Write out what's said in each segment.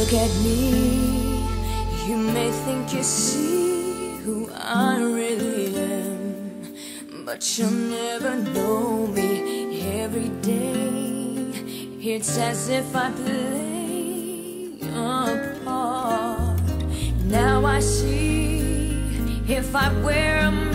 look at me, you may think you see who I really am, but you'll never know me every day. It's as if I play a part. Now I see if I wear a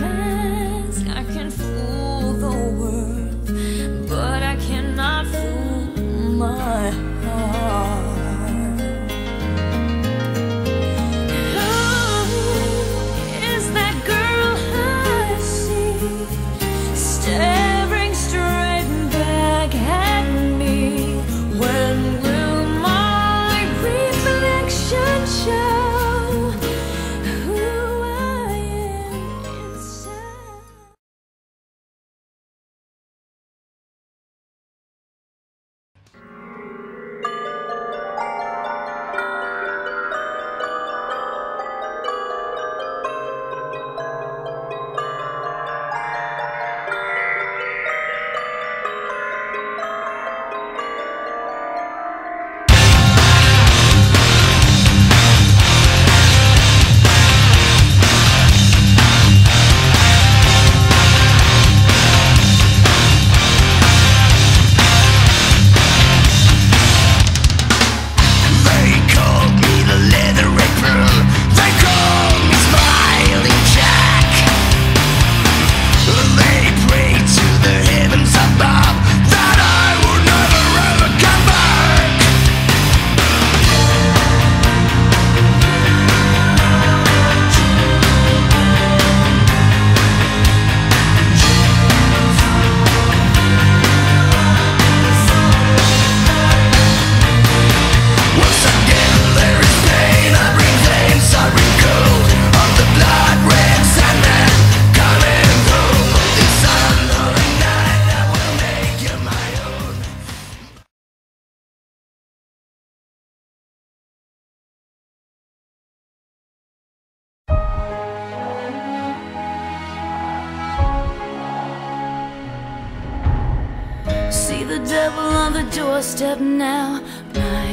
devil on the doorstep now, my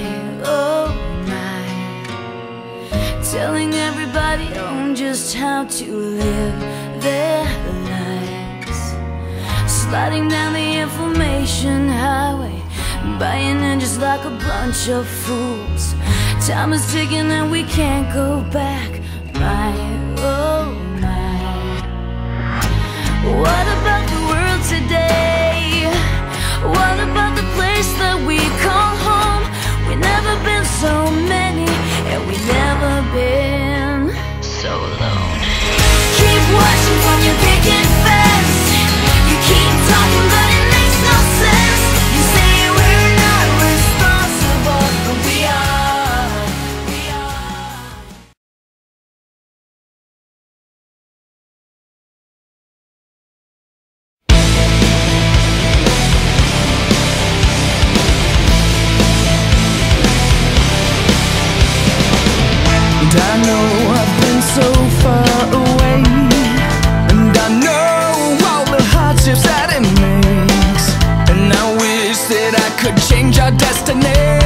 oh my. Telling everybody on just how to live their lives. Sliding down the information highway, buying in just like a bunch of fools. Time is ticking and we can't go back, my oh so far away. And I know all the hardships that it makes. And I wish that I could change our destiny.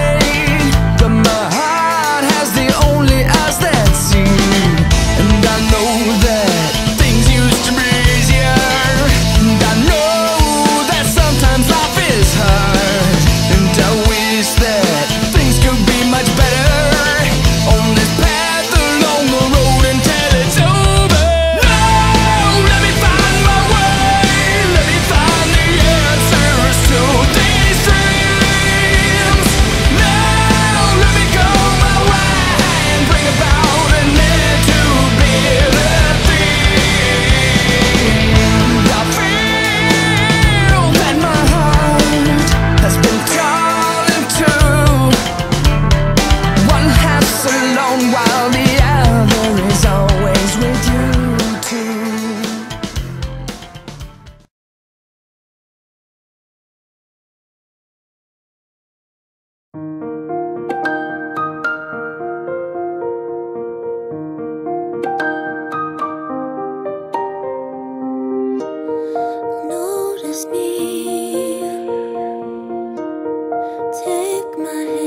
Take my hand.